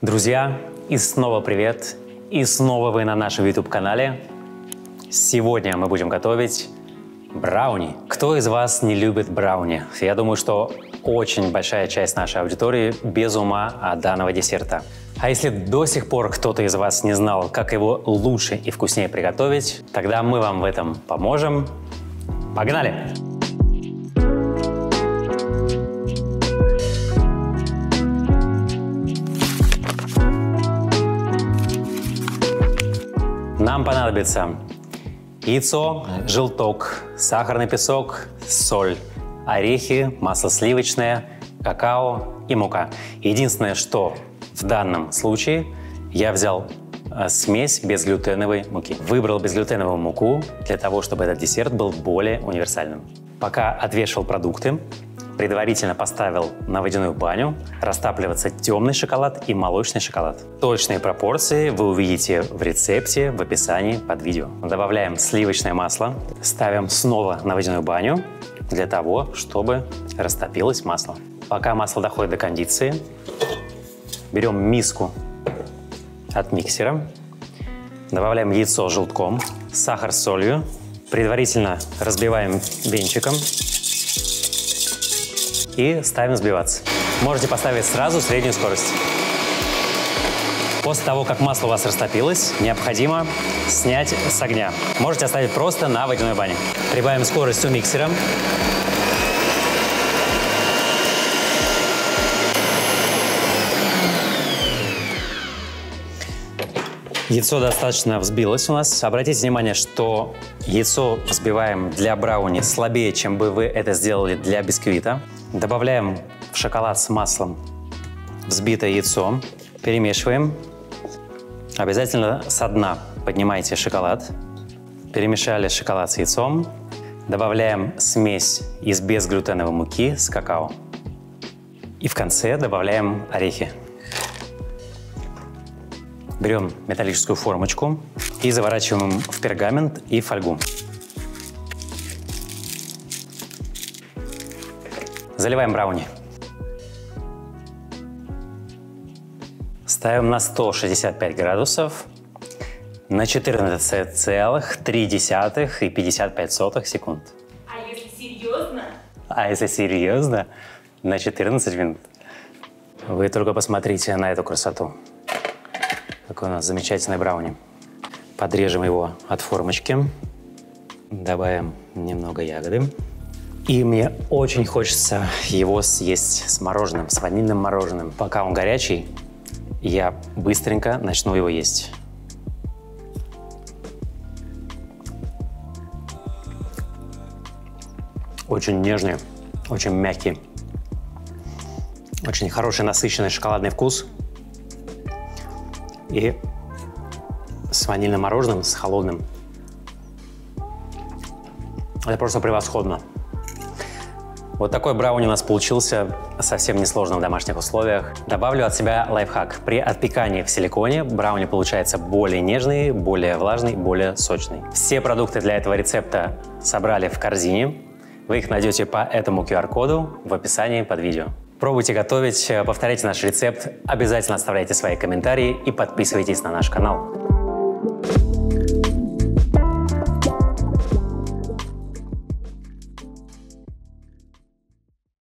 Друзья, и снова привет! И снова вы на нашем YouTube-канале. Сегодня мы будем готовить брауни. Кто из вас не любит брауни? Я думаю, что очень большая часть нашей аудитории без ума от данного десерта. А если до сих пор кто-то из вас не знал, как его лучше и вкуснее приготовить, тогда мы вам в этом поможем. Погнали! Понадобится яйцо, желток, сахарный песок, соль, орехи, масло сливочное, какао и мука. Единственное, что в данном случае я взял э, смесь безглютеновой муки. Выбрал безглютеновую муку для того, чтобы этот десерт был более универсальным. Пока отвешивал продукты, предварительно поставил на водяную баню растапливаться темный шоколад и молочный шоколад. Точные пропорции вы увидите в рецепте в описании под видео. Добавляем сливочное масло, ставим снова на водяную баню для того, чтобы растопилось масло. Пока масло доходит до кондиции, берем миску от миксера, добавляем яйцо желтком, сахар с солью, предварительно разбиваем венчиком и ставим взбиваться. Можете поставить сразу среднюю скорость. После того, как масло у вас растопилось, необходимо снять с огня. Можете оставить просто на водяной бане. Прибавим скорость у миксера. Яйцо достаточно взбилось у нас. Обратите внимание, что яйцо взбиваем для брауни слабее, чем бы вы это сделали для бисквита. Добавляем в шоколад с маслом взбитое яйцо, перемешиваем. Обязательно со дна поднимайте шоколад. Перемешали шоколад с яйцом. Добавляем смесь из безглютеновой муки с какао. И в конце добавляем орехи. Берем металлическую формочку и заворачиваем в пергамент и фольгу. Заливаем брауни. Ставим на 165 градусов на 14,3 и 55 сотых секунд. А если серьезно? А если серьезно, на 14 минут. Вы только посмотрите на эту красоту. Какой у нас замечательный брауни. Подрежем его от формочки. Добавим немного ягоды. И мне очень хочется его съесть с мороженым, с ванильным мороженым. Пока он горячий, я быстренько начну его есть. Очень нежный, очень мягкий. Очень хороший насыщенный шоколадный вкус – и с ванильным мороженым, с холодным. Это просто превосходно. Вот такой брауни у нас получился совсем несложно в домашних условиях. Добавлю от себя лайфхак. При отпекании в силиконе брауни получается более нежный, более влажный, более сочный. Все продукты для этого рецепта собрали в корзине. Вы их найдете по этому QR-коду в описании под видео. Пробуйте готовить, повторяйте наш рецепт, обязательно оставляйте свои комментарии и подписывайтесь на наш канал.